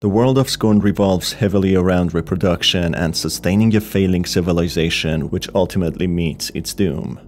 The world of Scorn revolves heavily around reproduction and sustaining a failing civilization which ultimately meets its doom.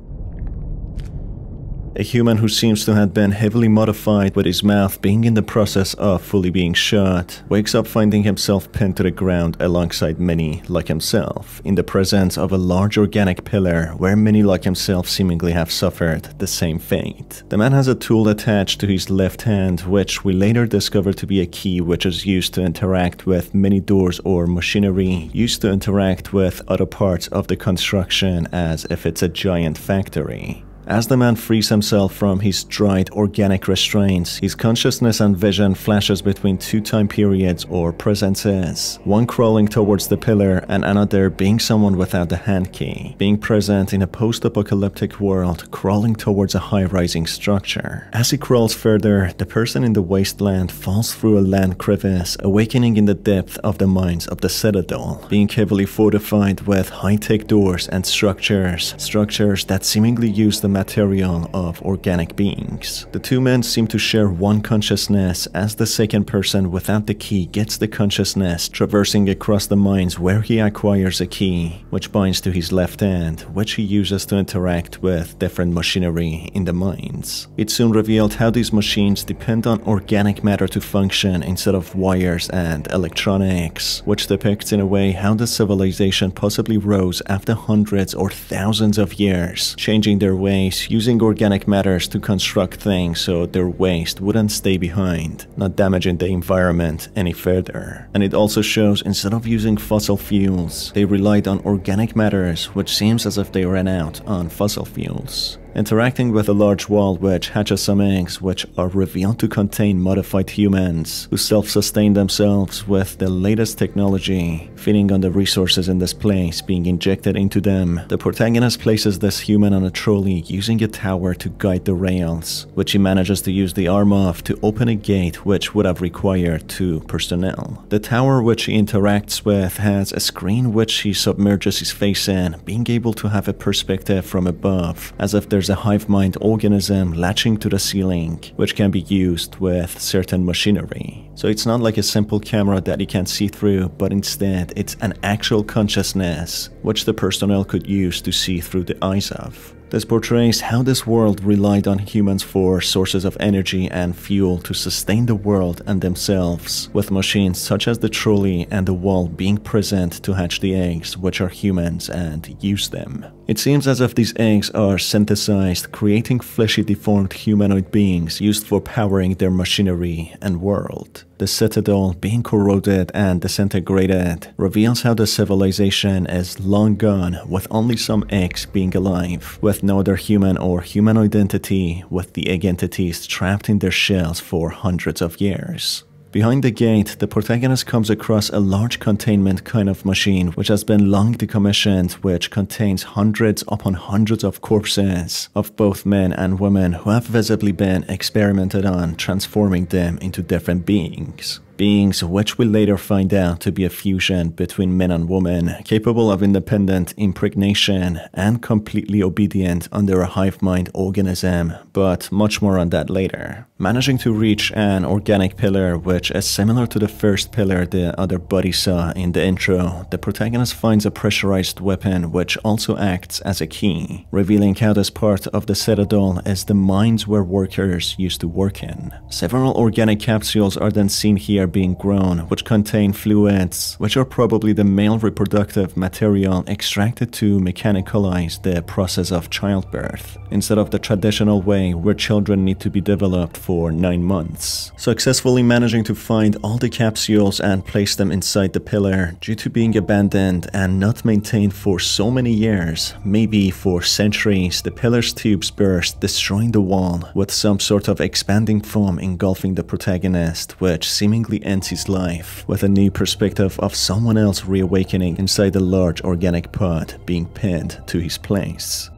A human who seems to have been heavily modified with his mouth being in the process of fully being shut, wakes up finding himself pinned to the ground alongside many like himself, in the presence of a large organic pillar where many like himself seemingly have suffered the same fate. The man has a tool attached to his left hand which we later discover to be a key which is used to interact with many doors or machinery used to interact with other parts of the construction as if it's a giant factory. As the man frees himself from his dried organic restraints, his consciousness and vision flashes between two time periods or presences, one crawling towards the pillar and another being someone without the hand key, being present in a post-apocalyptic world crawling towards a high-rising structure. As he crawls further, the person in the wasteland falls through a land crevice, awakening in the depth of the mines of the Citadel, being heavily fortified with high-tech doors and structures, structures that seemingly use the material of organic beings. The two men seem to share one consciousness as the second person without the key gets the consciousness traversing across the mines where he acquires a key, which binds to his left hand, which he uses to interact with different machinery in the mines. It soon revealed how these machines depend on organic matter to function instead of wires and electronics, which depicts in a way how the civilization possibly rose after hundreds or thousands of years, changing their using organic matters to construct things so their waste wouldn't stay behind, not damaging the environment any further. And it also shows instead of using fossil fuels, they relied on organic matters, which seems as if they ran out on fossil fuels interacting with a large wall which hatches some eggs which are revealed to contain modified humans who self-sustain themselves with the latest technology, feeding on the resources in this place being injected into them. The protagonist places this human on a trolley using a tower to guide the rails, which he manages to use the arm of to open a gate which would have required two personnel. The tower which he interacts with has a screen which he submerges his face in, being able to have a perspective from above, as if there there's a hive mind organism latching to the ceiling, which can be used with certain machinery. So it's not like a simple camera that you can see through, but instead it's an actual consciousness, which the personnel could use to see through the eyes of. This portrays how this world relied on humans for sources of energy and fuel to sustain the world and themselves, with machines such as the trolley and the wall being present to hatch the eggs which are humans and use them. It seems as if these eggs are synthesized, creating fleshy deformed humanoid beings used for powering their machinery and world. The citadel being corroded and disintegrated reveals how the civilization is long gone with only some eggs being alive, with no other human or human identity, with the egg entities trapped in their shells for hundreds of years. Behind the gate, the protagonist comes across a large containment kind of machine which has been long decommissioned, which contains hundreds upon hundreds of corpses of both men and women who have visibly been experimented on, transforming them into different beings beings which we later find out to be a fusion between men and women, capable of independent impregnation and completely obedient under a hive mind organism, but much more on that later. Managing to reach an organic pillar which is similar to the first pillar the other buddy saw in the intro, the protagonist finds a pressurized weapon which also acts as a key, revealing how this part of the Citadel is the mines where workers used to work in. Several organic capsules are then seen here being grown, which contain fluids, which are probably the male reproductive material extracted to mechanicalize the process of childbirth, instead of the traditional way where children need to be developed for 9 months. Successfully managing to find all the capsules and place them inside the pillar due to being abandoned and not maintained for so many years, maybe for centuries, the pillar's tubes burst, destroying the wall, with some sort of expanding foam engulfing the protagonist, which seemingly ends his life with a new perspective of someone else reawakening inside the large organic pod being pinned to his place.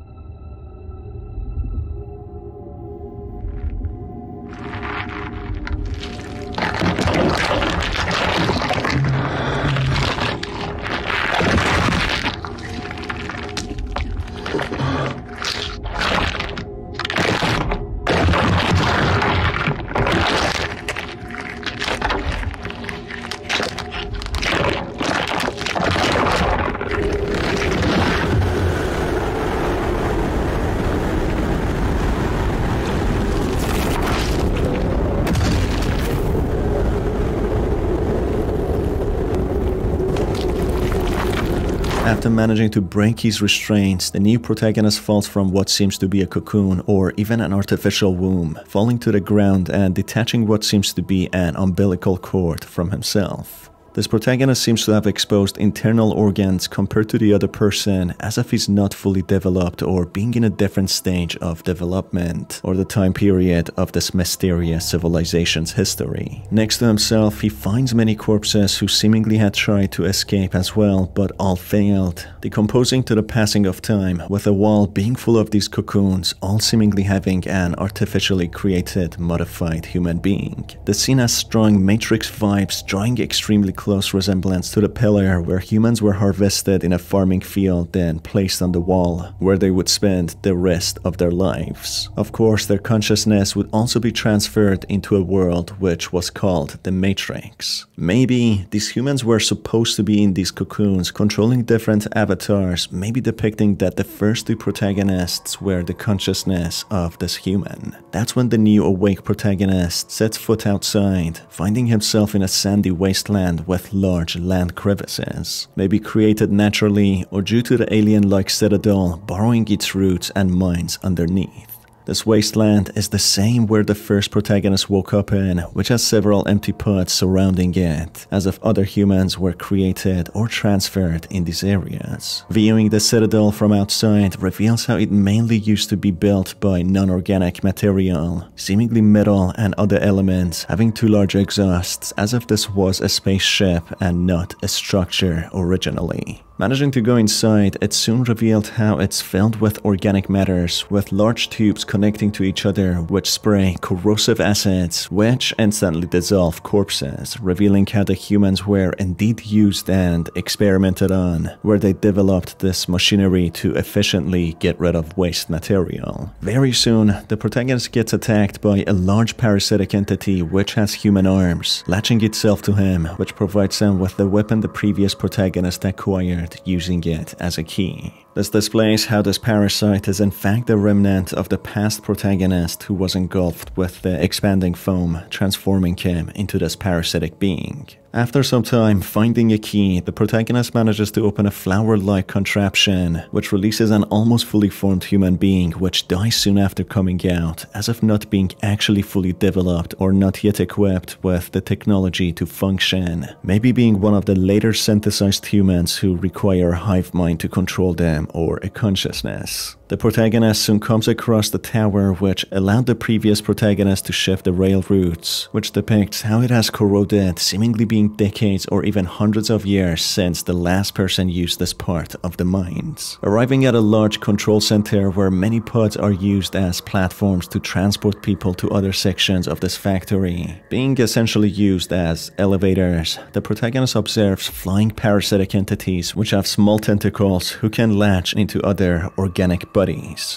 After managing to break his restraints, the new protagonist falls from what seems to be a cocoon or even an artificial womb, falling to the ground and detaching what seems to be an umbilical cord from himself. This protagonist seems to have exposed internal organs compared to the other person as if he's not fully developed or being in a different stage of development or the time period of this mysterious civilization's history. Next to himself, he finds many corpses who seemingly had tried to escape as well but all failed, decomposing to the passing of time with a wall being full of these cocoons all seemingly having an artificially created modified human being. The scene has strong Matrix vibes drawing extremely close resemblance to the pillar where humans were harvested in a farming field then placed on the wall, where they would spend the rest of their lives. Of course, their consciousness would also be transferred into a world which was called the Matrix. Maybe these humans were supposed to be in these cocoons controlling different avatars, maybe depicting that the first two protagonists were the consciousness of this human. That's when the new awake protagonist sets foot outside, finding himself in a sandy wasteland with large land crevices, may be created naturally or due to the alien-like citadel borrowing its roots and mines underneath. This wasteland is the same where the first protagonist woke up in, which has several empty pods surrounding it, as if other humans were created or transferred in these areas. Viewing the citadel from outside reveals how it mainly used to be built by non-organic material, seemingly metal and other elements having two large exhausts, as if this was a spaceship and not a structure originally. Managing to go inside, it soon revealed how it's filled with organic matters, with large tubes connecting to each other which spray corrosive acids, which instantly dissolve corpses, revealing how the humans were indeed used and experimented on, where they developed this machinery to efficiently get rid of waste material. Very soon, the protagonist gets attacked by a large parasitic entity which has human arms, latching itself to him, which provides him with the weapon the previous protagonist acquired using it as a key. This displays how this parasite is in fact a remnant of the past protagonist who was engulfed with the expanding foam, transforming him into this parasitic being. After some time finding a key, the protagonist manages to open a flower-like contraption, which releases an almost fully formed human being which dies soon after coming out, as if not being actually fully developed or not yet equipped with the technology to function, maybe being one of the later synthesized humans who require a hive mind to control them or a consciousness. The protagonist soon comes across the tower which allowed the previous protagonist to shift the rail routes, which depicts how it has corroded, seemingly being decades or even hundreds of years since the last person used this part of the mines. Arriving at a large control center where many pods are used as platforms to transport people to other sections of this factory, being essentially used as elevators, the protagonist observes flying parasitic entities which have small tentacles who can latch into other organic bodies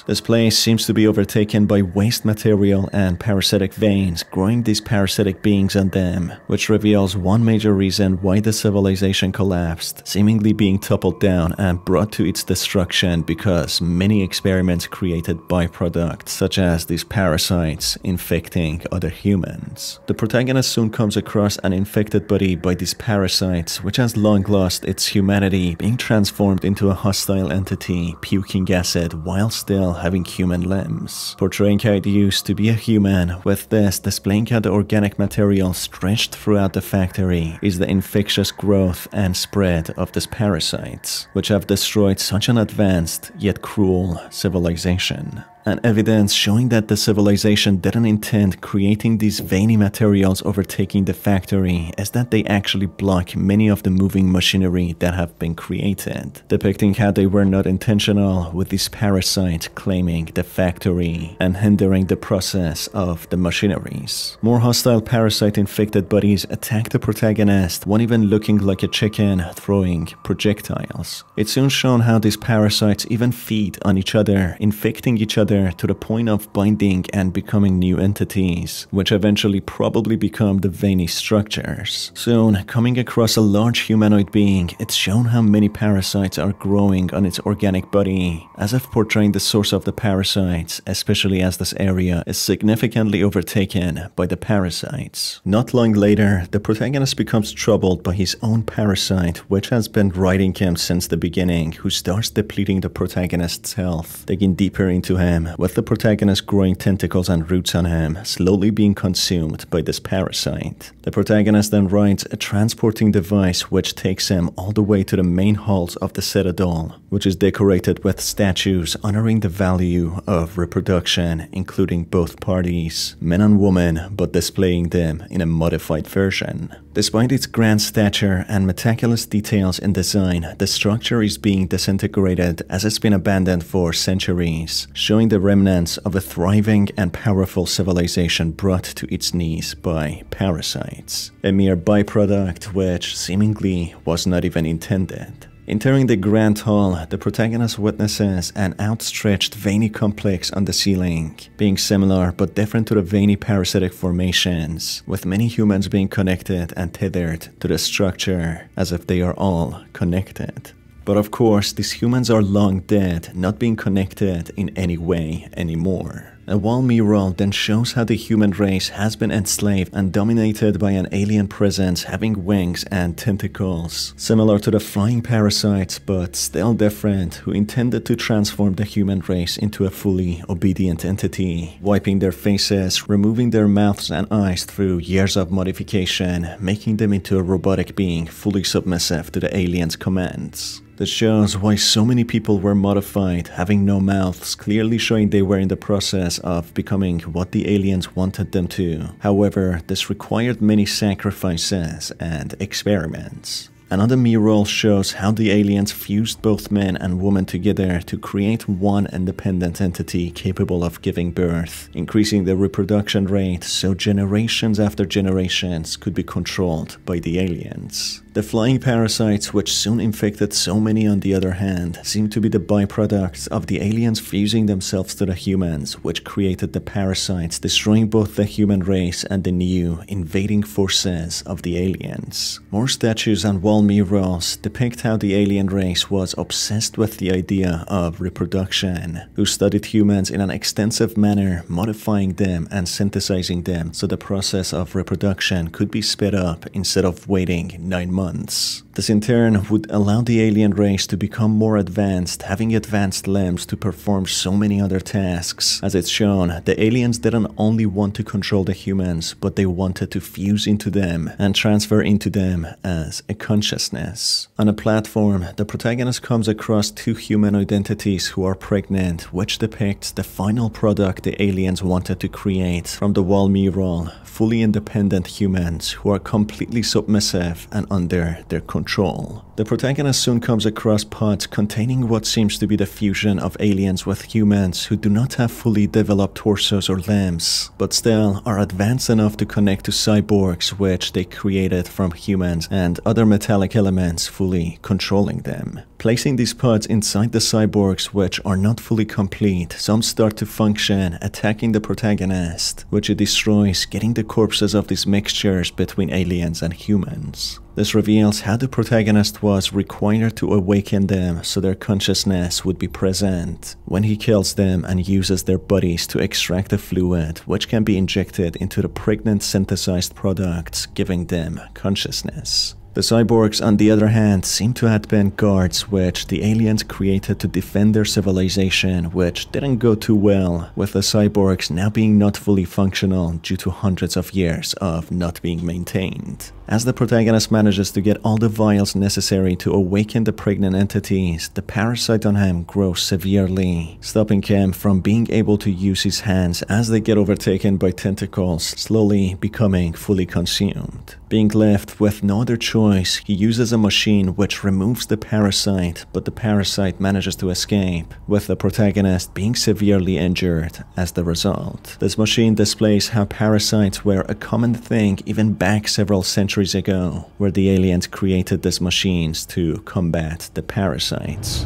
This place seems to be overtaken by waste material and parasitic veins growing these parasitic beings on them, which reveals one major reason why the civilization collapsed, seemingly being toppled down and brought to its destruction because many experiments created byproducts such as these parasites infecting other humans. The protagonist soon comes across an infected body by these parasites which has long lost its humanity being transformed into a hostile entity puking acid while still having human limbs, portraying how it used to be a human, with this displaying how the organic material stretched throughout the factory is the infectious growth and spread of these parasites, which have destroyed such an advanced yet cruel civilization and evidence showing that the civilization didn't intend creating these veiny materials overtaking the factory as that they actually block many of the moving machinery that have been created, depicting how they were not intentional with these parasites claiming the factory and hindering the process of the machineries. More hostile parasite-infected bodies attack the protagonist, one even looking like a chicken throwing projectiles. It's soon shown how these parasites even feed on each other, infecting each other other to the point of binding and becoming new entities, which eventually probably become the veiny structures. Soon, coming across a large humanoid being, it's shown how many parasites are growing on its organic body, as if portraying the source of the parasites, especially as this area is significantly overtaken by the parasites. Not long later, the protagonist becomes troubled by his own parasite, which has been riding him since the beginning, who starts depleting the protagonist's health, digging deeper into him, with the protagonist growing tentacles and roots on him, slowly being consumed by this parasite. The protagonist then rides a transporting device which takes him all the way to the main halls of the Citadel, which is decorated with statues honoring the value of reproduction, including both parties, men and women, but displaying them in a modified version. Despite its grand stature and meticulous details in design, the structure is being disintegrated as it's been abandoned for centuries, showing the remnants of a thriving and powerful civilization brought to its knees by parasites, a mere byproduct which seemingly was not even intended. Entering the Grand Hall, the protagonist witnesses an outstretched veiny complex on the ceiling, being similar but different to the veiny parasitic formations, with many humans being connected and tethered to the structure as if they are all connected. But of course, these humans are long dead, not being connected in any way anymore. A wall mural then shows how the human race has been enslaved and dominated by an alien presence having wings and tentacles, similar to the flying parasites but still different, who intended to transform the human race into a fully obedient entity, wiping their faces, removing their mouths and eyes through years of modification, making them into a robotic being fully submissive to the aliens' commands. This shows why so many people were modified, having no mouths, clearly showing they were in the process of becoming what the aliens wanted them to. However, this required many sacrifices and experiments. Another mural shows how the aliens fused both men and women together to create one independent entity capable of giving birth, increasing the reproduction rate so generations after generations could be controlled by the aliens. The flying parasites, which soon infected so many on the other hand, seem to be the byproducts of the aliens fusing themselves to the humans, which created the parasites, destroying both the human race and the new, invading forces of the aliens. More statues and wall murals depict how the alien race was obsessed with the idea of reproduction, who studied humans in an extensive manner, modifying them and synthesizing them so the process of reproduction could be sped up instead of waiting nine months months. This in turn would allow the alien race to become more advanced, having advanced limbs to perform so many other tasks. As it's shown, the aliens didn't only want to control the humans, but they wanted to fuse into them and transfer into them as a consciousness. On a platform, the protagonist comes across two human identities who are pregnant, which depicts the final product the aliens wanted to create from the wall mural, fully independent humans who are completely submissive and under their control. The protagonist soon comes across pods containing what seems to be the fusion of aliens with humans who do not have fully developed torsos or limbs, but still are advanced enough to connect to cyborgs which they created from humans and other metallic elements fully controlling them. Placing these pods inside the cyborgs which are not fully complete, some start to function, attacking the protagonist, which it destroys, getting the corpses of these mixtures between aliens and humans. This reveals how the protagonist was required to awaken them so their consciousness would be present when he kills them and uses their bodies to extract the fluid which can be injected into the pregnant synthesized products, giving them consciousness. The cyborgs, on the other hand, seem to have been guards which the aliens created to defend their civilization, which didn't go too well, with the cyborgs now being not fully functional due to hundreds of years of not being maintained. As the protagonist manages to get all the vials necessary to awaken the pregnant entities, the parasite on him grows severely, stopping him from being able to use his hands as they get overtaken by tentacles, slowly becoming fully consumed. Being left with no other choice, he uses a machine which removes the parasite, but the parasite manages to escape, with the protagonist being severely injured as the result. This machine displays how parasites were a common thing even back several centuries centuries ago, where the aliens created these machines to combat the parasites.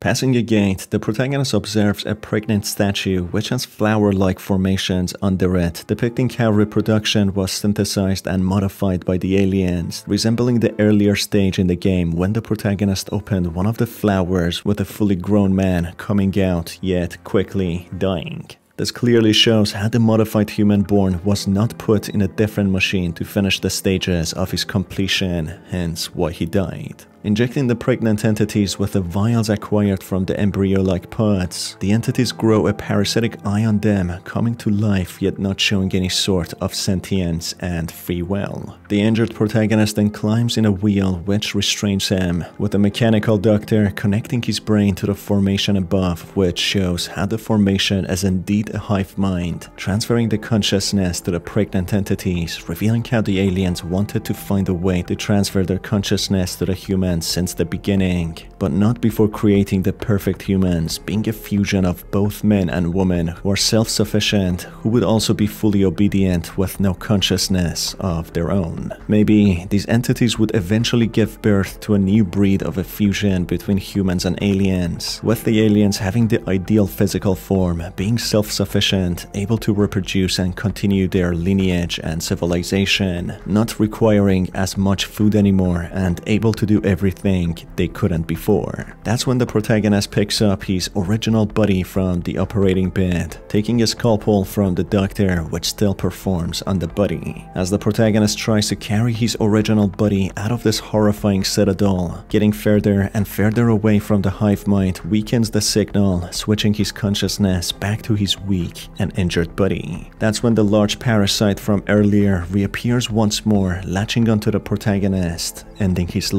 Passing a gate, the protagonist observes a pregnant statue which has flower-like formations under it, depicting how reproduction was synthesized and modified by the aliens, resembling the earlier stage in the game when the protagonist opened one of the flowers with a fully grown man coming out, yet quickly dying. This clearly shows how the modified human born was not put in a different machine to finish the stages of his completion, hence why he died. Injecting the pregnant entities with the vials acquired from the embryo-like pods, the entities grow a parasitic eye on them, coming to life yet not showing any sort of sentience and free will. The injured protagonist then climbs in a wheel which restrains him, with a mechanical doctor connecting his brain to the formation above, which shows how the formation is indeed a hive mind, transferring the consciousness to the pregnant entities, revealing how the aliens wanted to find a way to transfer their consciousness to the human humans since the beginning, but not before creating the perfect humans, being a fusion of both men and women who are self-sufficient, who would also be fully obedient with no consciousness of their own. Maybe these entities would eventually give birth to a new breed of a fusion between humans and aliens, with the aliens having the ideal physical form, being self-sufficient, able to reproduce and continue their lineage and civilization, not requiring as much food anymore and able to do everything everything they couldn't before. That's when the protagonist picks up his original body from the operating bed, taking a scalpel from the doctor which still performs on the body. As the protagonist tries to carry his original body out of this horrifying citadel, getting further and further away from the hive mind weakens the signal, switching his consciousness back to his weak and injured body. That's when the large parasite from earlier reappears once more, latching onto the protagonist, ending his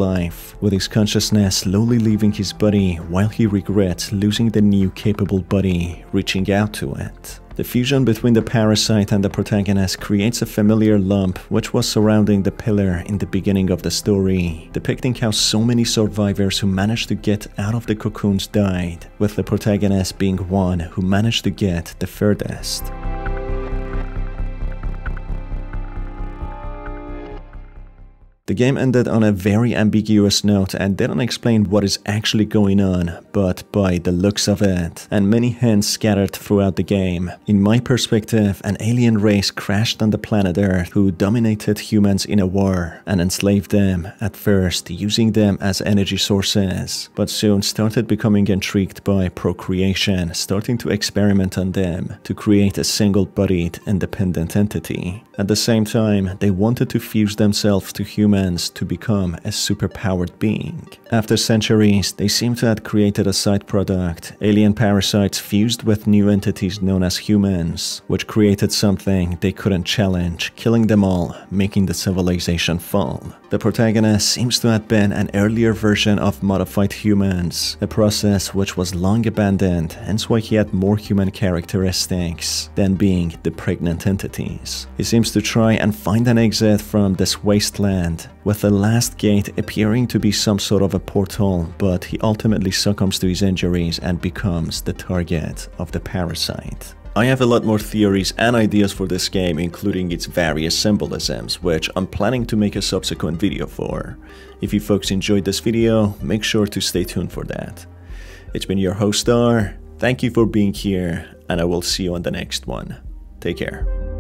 with his consciousness slowly leaving his body while he regrets losing the new capable body, reaching out to it. The fusion between the parasite and the protagonist creates a familiar lump which was surrounding the pillar in the beginning of the story, depicting how so many survivors who managed to get out of the cocoons died, with the protagonist being one who managed to get the furthest. The game ended on a very ambiguous note and didn't explain what is actually going on, but by the looks of it, and many hints scattered throughout the game. In my perspective, an alien race crashed on the planet Earth who dominated humans in a war and enslaved them, at first using them as energy sources, but soon started becoming intrigued by procreation, starting to experiment on them to create a single-bodied independent entity. At the same time, they wanted to fuse themselves to humans humans to become a superpowered being. After centuries, they seem to have created a side product, alien parasites fused with new entities known as humans, which created something they couldn't challenge, killing them all, making the civilization fall. The protagonist seems to have been an earlier version of modified humans, a process which was long abandoned, hence why he had more human characteristics than being the pregnant entities. He seems to try and find an exit from this wasteland with the last gate appearing to be some sort of a portal, but he ultimately succumbs to his injuries and becomes the target of the parasite. I have a lot more theories and ideas for this game, including its various symbolisms, which I'm planning to make a subsequent video for. If you folks enjoyed this video, make sure to stay tuned for that. It's been your host Star, thank you for being here, and I will see you on the next one. Take care.